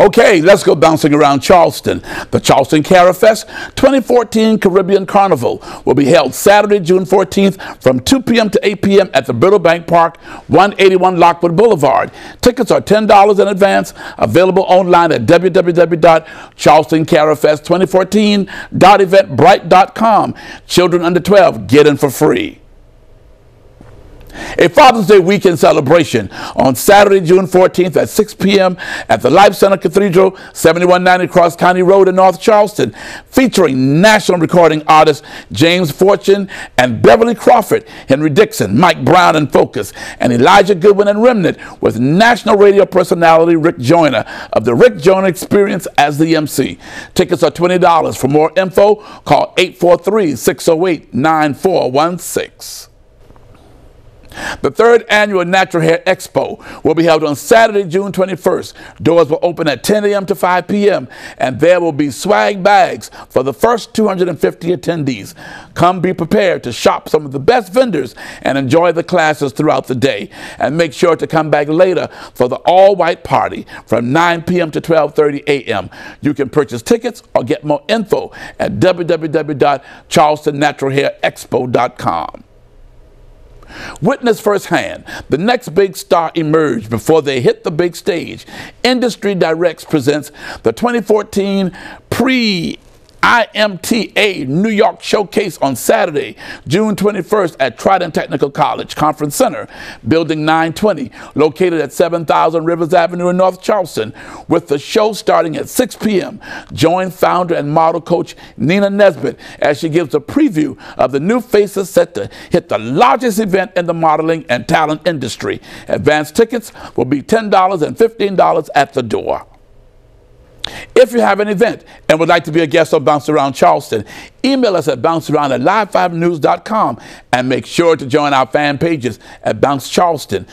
Okay, let's go bouncing around Charleston. The Charleston Carifest 2014 Caribbean Carnival will be held Saturday, June 14th from 2 p.m. to 8 p.m. at the Brittlebank Park, 181 Lockwood Boulevard. Tickets are $10 in advance, available online at www.charlestoncarifest2014.eventbrite.com. Children under 12 get in for free. A Father's Day weekend celebration on Saturday, June 14th at 6 p.m. at the Life Center Cathedral, 7190 Cross County Road in North Charleston, featuring national recording artists James Fortune and Beverly Crawford, Henry Dixon, Mike Brown and Focus, and Elijah Goodwin and Remnant with national radio personality Rick Joyner of the Rick Joyner Experience as the MC. Tickets are $20. For more info, call 843 608 9416. The third annual Natural Hair Expo will be held on Saturday, June 21st. Doors will open at 10 a.m. to 5 p.m. and there will be swag bags for the first 250 attendees. Come be prepared to shop some of the best vendors and enjoy the classes throughout the day. And make sure to come back later for the all-white party from 9 p.m. to 12:30 a.m. You can purchase tickets or get more info at www.charlestonnaturalhairexpo.com. Witness firsthand the next big star emerge before they hit the big stage. Industry Directs presents the 2014 pre IMTA New York Showcase on Saturday, June 21st at Trident Technical College Conference Center, Building 920, located at 7000 Rivers Avenue in North Charleston, with the show starting at 6 p.m. Join founder and model coach Nina Nesbitt as she gives a preview of the new faces set to hit the largest event in the modeling and talent industry. Advance tickets will be $10 and $15 at the door. If you have an event and would like to be a guest on Bounce Around Charleston, email us at bouncearound at live5news.com and make sure to join our fan pages at Bounce Charleston.